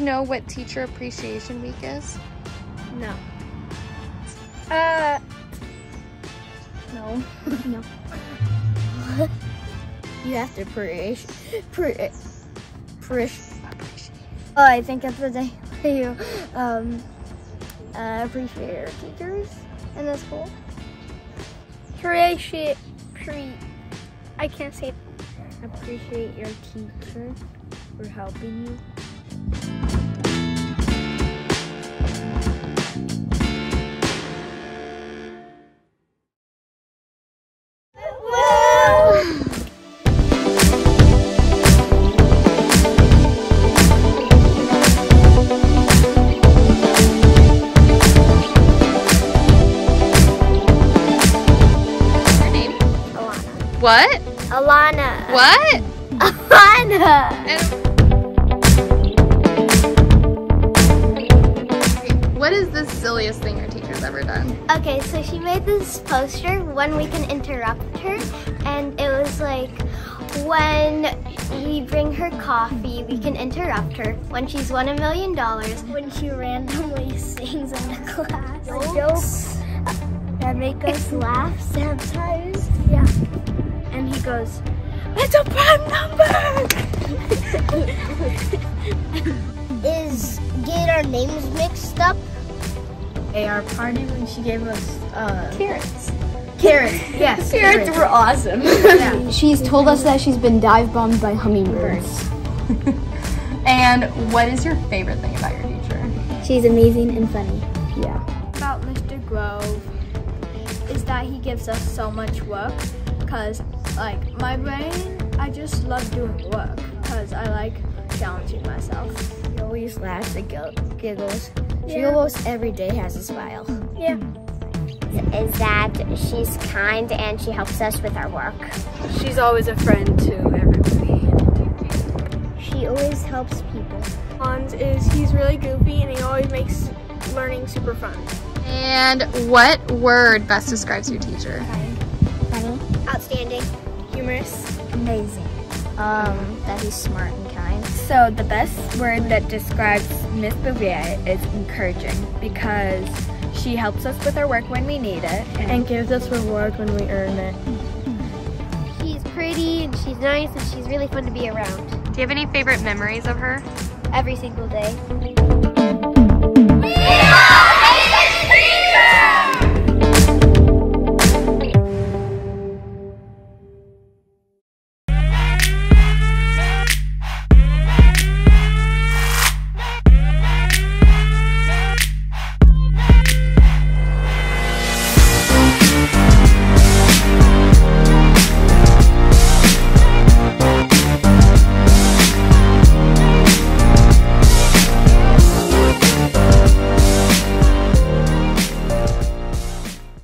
know what Teacher Appreciation Week is? No. Uh, No. no. you have to appreciate. Pre, pre, oh, I think it's the day you um, uh, appreciate your teachers in the school. appreciate, pre, I can't say Appreciate your teacher for helping you. Your name? Alana. What? Alana. What? Alana. And- is the silliest thing your teacher's ever done? Okay, so she made this poster when we can interrupt her, and it was like when we bring her coffee, we can interrupt her. When she's won a million dollars, when she randomly sings in the class, jokes that make us laugh sometimes. Yeah, and he goes, "It's a prime number." Is get our names mixed up? At our party when she gave us uh, Carrots. carrots. Yes, carrots were awesome. yeah. She's told us that she's been dive bombed by hummingbirds. And what is your favorite thing about your teacher? She's amazing and funny. Yeah. about Mr. Grove is that he gives us so much work because like my brain I just love doing work because I like challenging myself. He always laughs and gigg- giggles. She almost every day has a smile. Yeah. Is that she's kind and she helps us with our work. She's always a friend to everybody. She always helps people. Hans is he's really goofy and he always makes learning super fun. And what word best describes your teacher? Funny. Outstanding. Humorous. Amazing. Um, that he's smart and kind. So the best word that describes Miss Bouvier is encouraging because she helps us with our work when we need it And gives us reward when we earn it. She's pretty and she's nice and she's really fun to be around. Do you have any favorite memories of her? Every single day.